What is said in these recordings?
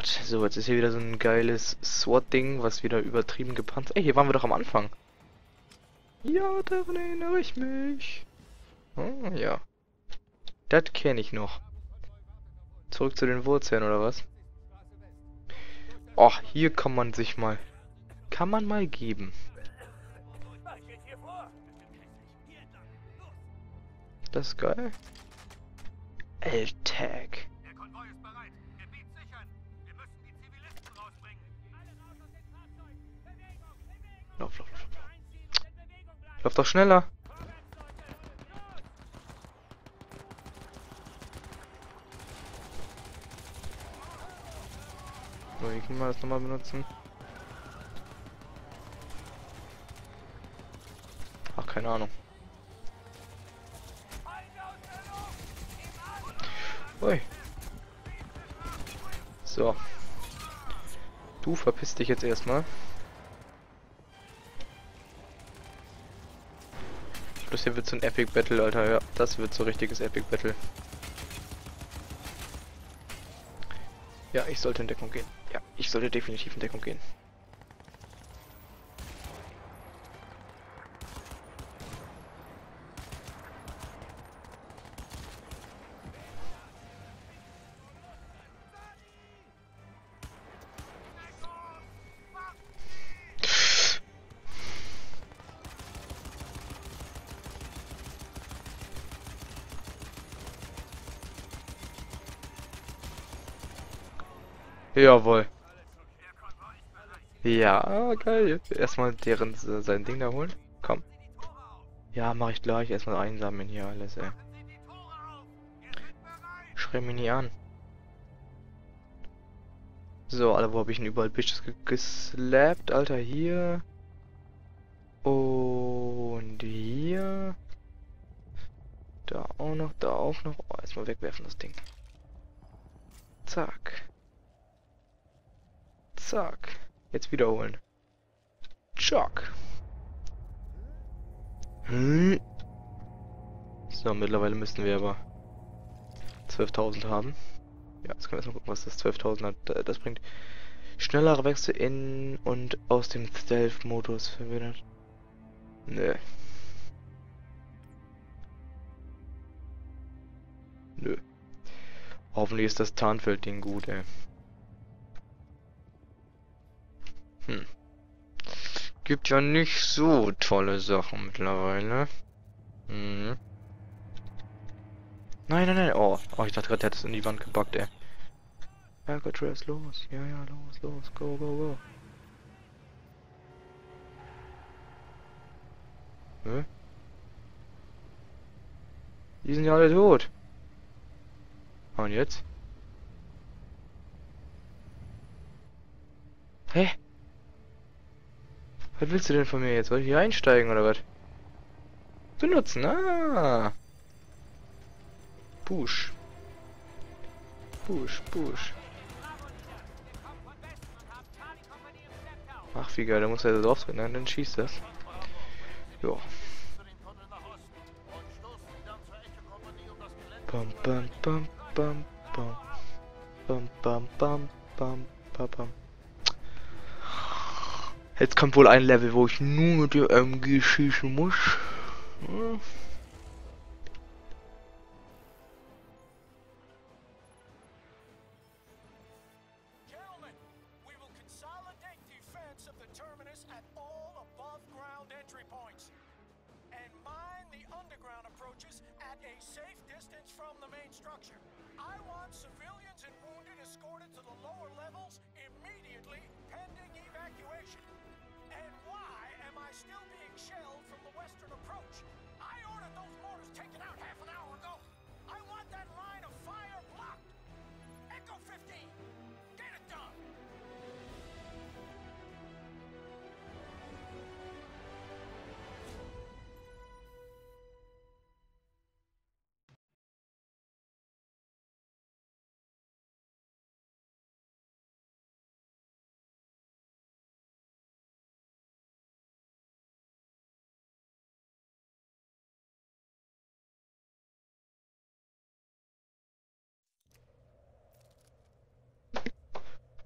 Gott. So, jetzt ist hier wieder so ein geiles SWAT-Ding, was wieder übertrieben gepanzert. Ey, hier waren wir doch am Anfang. Ja, daran erinnere ich mich. Oh, ja. Das kenne ich noch. Zurück zu den Wurzeln, oder was? Ach, hier kann man sich mal... Kann man mal geben. Das ist geil. L-Tag. Lauf. Doch schneller. So, wie können wir das nochmal benutzen? Ach, keine Ahnung. Ui. So. Du verpiss dich jetzt erstmal. Das hier wird so ein Epic Battle, Alter. Ja, das wird so richtiges Epic Battle. Ja, ich sollte in Deckung gehen. Ja, ich sollte definitiv in Deckung gehen. Jawohl. Ja, geil. Erstmal deren sein Ding da holen. Komm. Ja, mach ich gleich. Erstmal einsammeln hier alles, ey. Schrei mich nie an. So, Alter, wo habe ich denn überall Bitches geslappt? Alter, hier. Und hier. Da auch noch, da auch noch. Oh, erstmal wegwerfen das Ding. Zack. Zack. Jetzt wiederholen. Chock. Hm. So, mittlerweile müssten wir aber 12.000 haben. Ja, jetzt können wir erstmal gucken, was das 12.000 hat. Das bringt schnellere Wechsel in und aus dem Stealth-Modus verwendet. Nö. Nö. Hoffentlich ist das Tarnfeld-Ding gut, ey. Hm. Gibt ja nicht so tolle Sachen mittlerweile. Hm. Nein, nein, nein. Oh, oh ich dachte gerade, der hat es in die Wand gebackt, ey. Alcatraz, los. Ja, ja, los, los. Go, go, go. Hä? Die sind ja alle tot. Und jetzt? Hä? Was willst du denn von mir jetzt? Soll ich hier einsteigen oder was? Benutzen, ah. Push. Push, push. Ach, wie geil, da muss er da drauf drin, dann schießt das. Jo. Bam, bam, bam, bam, bam. Bam, bam, bam, bam, bam, bam. Jetzt kommt wohl ein Level, wo ich nur mit der MG schießen muss. Hm.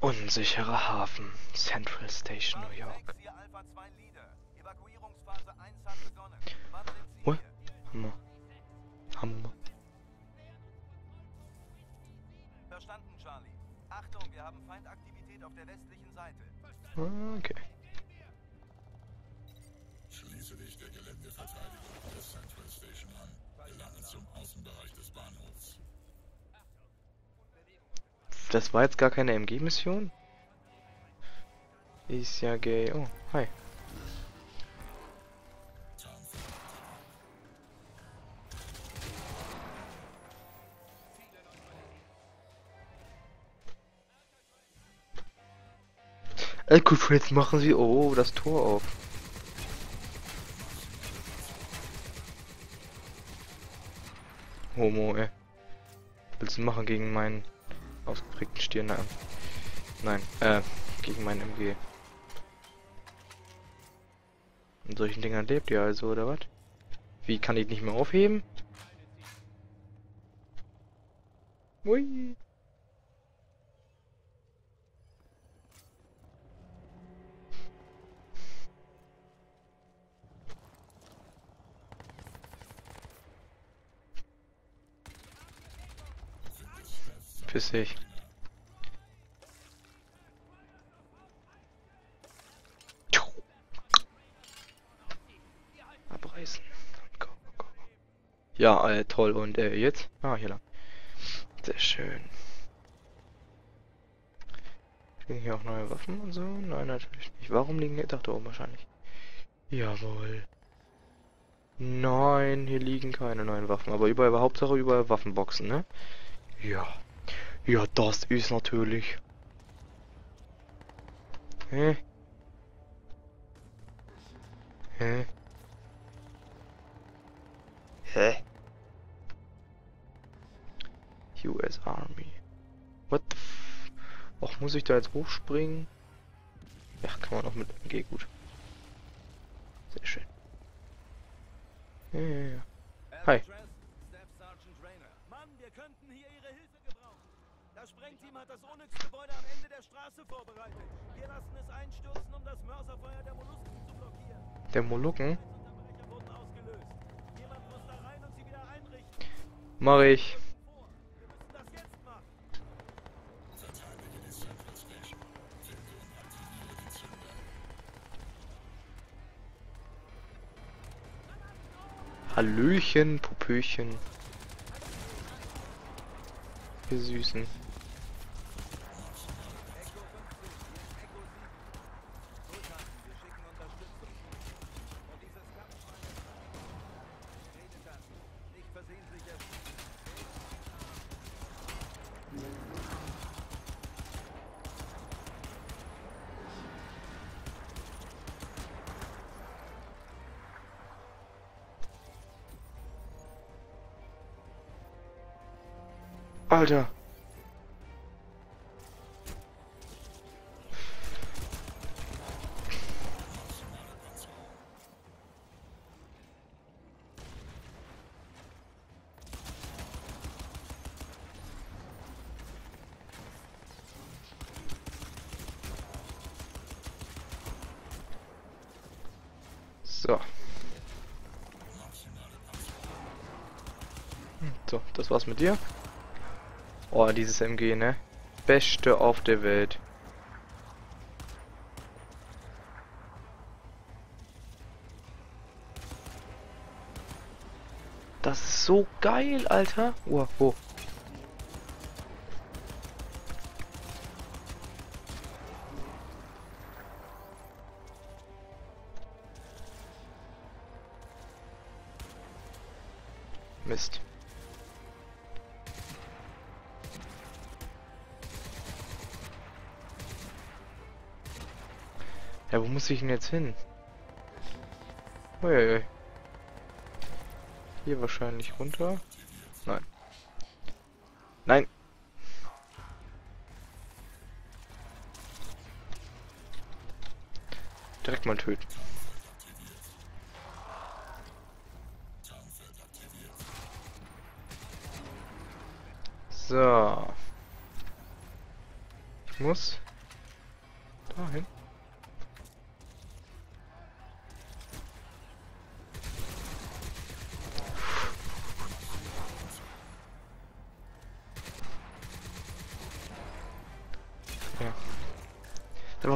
Unsicherer Hafen. Central Station, New York. Hier Alpha 2 Leader. Evakuierungsphase 1 hat begonnen. Wann sind Sie Ui. hier? Hammer. Hammer. Verstanden, Charlie. Achtung, wir haben Feindaktivität auf der westlichen Seite. Okay. Schließe dich der Geländeverteidigung der Central Station an. Gelange zum Außenbereich des Bahnhofs. Das war jetzt gar keine MG-Mission? Ist ja gay. Oh, hi. Alcatraz machen sie. Oh, das Tor auf. Homo, ey. Was willst du machen gegen meinen ausgeprägten Stirnnacken? Nein, äh, gegen meinen MG. In solchen Dingern lebt ihr also, oder was? Wie, kann ich nicht mehr aufheben? Ui. Piss ich. Abreißen. Ja, äh, toll. Und äh, jetzt? Ah, hier lang. Sehr schön. Liegen hier auch neue Waffen und so? Nein, natürlich nicht. Warum liegen hier? Dachte oben wahrscheinlich. Jawohl. Nein, hier liegen keine neuen Waffen. Aber überall, Hauptsache überall Waffenboxen, ne? Ja. Ja, das ist natürlich. Hä? Hä? Hä? US Army. What the f... Och, muss ich da jetzt hochspringen? Ja, kann man auch mit MG gut. Sehr schön. Ja, ja, ja. Hi. Sprengteam hat das Onyx-Gebäude am Ende der Straße vorbereitet. Wir lassen es einstürzen, um das Mörserfeuer der Mollusken zu blockieren. Der Molukken? Unterbrecher wurden ausgelöst. Jemand muss da Alter. So. Hm, So, das war's mit dir. Oh, dieses MG, ne? Beste auf der Welt. Das ist so geil, Alter. Oh, oh. Mist. Ja, wo muss ich denn jetzt hin? Uiuiui. Hier wahrscheinlich runter. Nein. Nein. Direkt mal töten. So. Ich muss Dahin.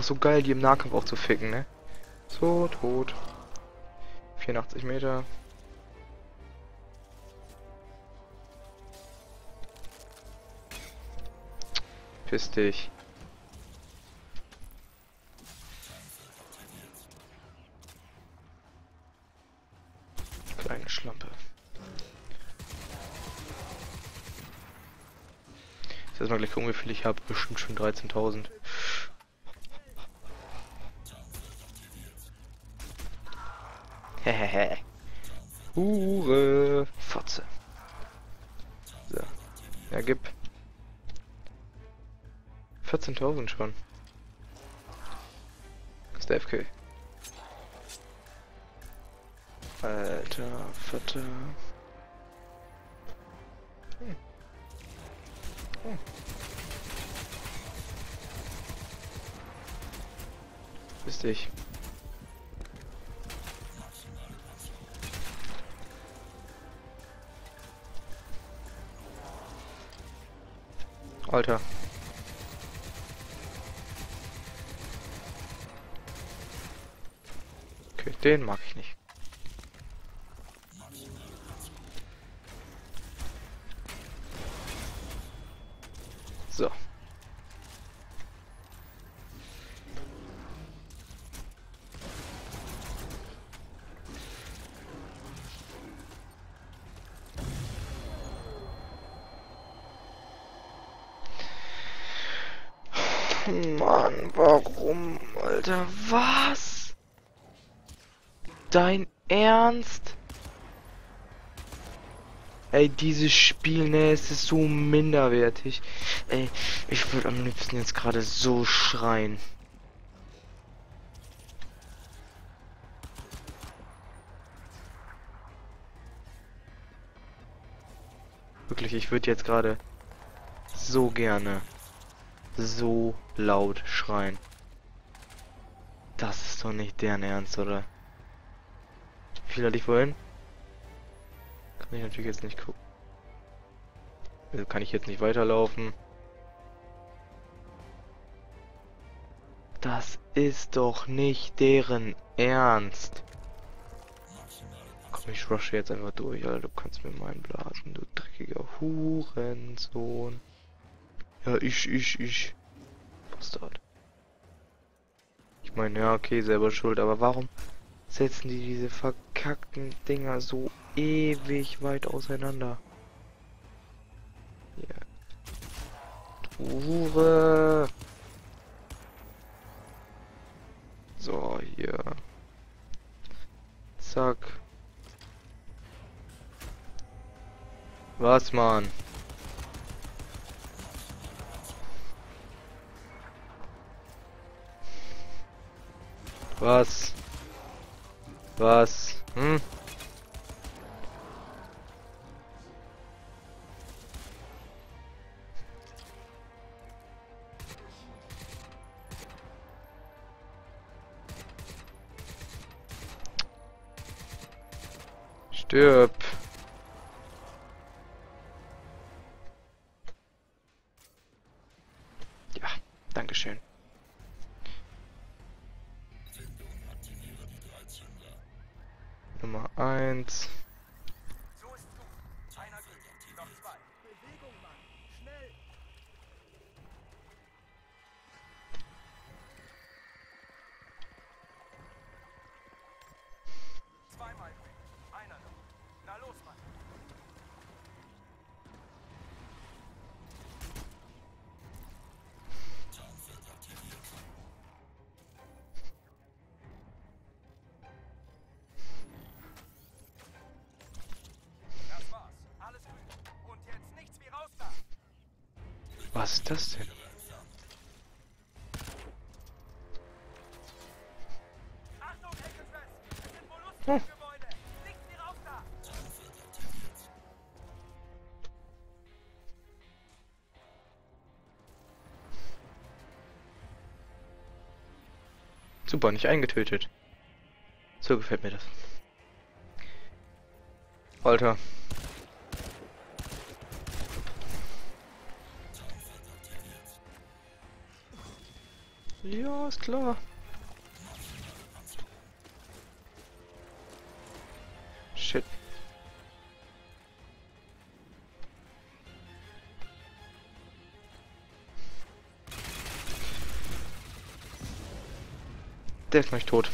So geil, die im Nahkampf auch zu ficken, ne? So, tot. 84 Meter. Piss dich. Kleine Schlampe. Ich muss mal gleich gucken, wie viel ich habe. Bestimmt schon 13.000. Hure. Fotze. So. Ja, gib. 14.000 schon. Das ist der FK. Alter, Vater. Hm. Hm. Bist dich. Alter. Okay, den mag ich nicht. So. Mann, warum, Alter, was? Dein Ernst? Ey, dieses Spiel, ne, es ist so minderwertig. Ey, ich würde am liebsten jetzt gerade so schreien. Wirklich, ich würde jetzt gerade so gerne so laut schreien. Das ist doch nicht deren Ernst, oder? Wie viel hatte ich vorhin? Kann ich natürlich jetzt nicht gucken. Also kann ich jetzt nicht weiterlaufen. Das ist doch nicht deren Ernst. Komm, ich rushe jetzt einfach durch, Alter. Du kannst mir meinen blasen, du dreckiger Hurensohn. Ja, ich, ich, ich. Bastard. Ich meine, ja, okay, selber schuld, aber warum setzen die diese verkackten Dinger so ewig weit auseinander? Du Hure. So, hier. Zack. Was, Mann? Was? Was? Hm? Stirb. Was ist das denn? Super, nicht eingetötet. So gefällt mir das. Alter. Ja, ist klar. Shit. Der ist gleich tot.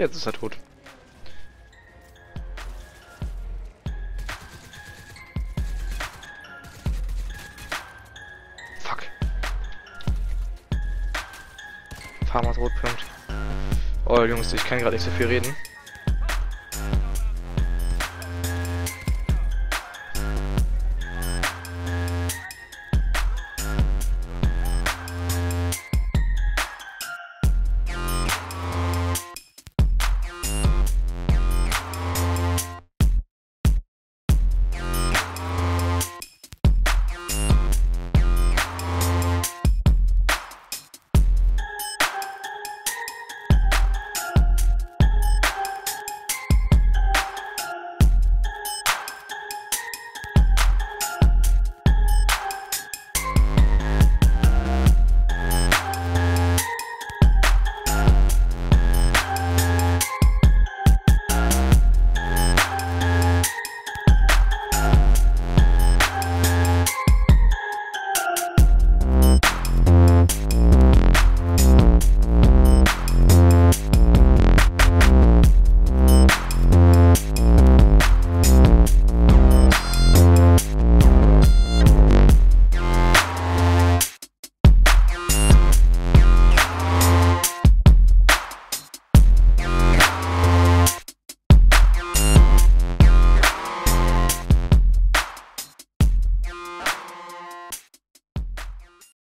Jetzt ist er tot. Fuck. Farmers Rotpunkt. Oh Jungs, ich kann gerade nicht so viel reden.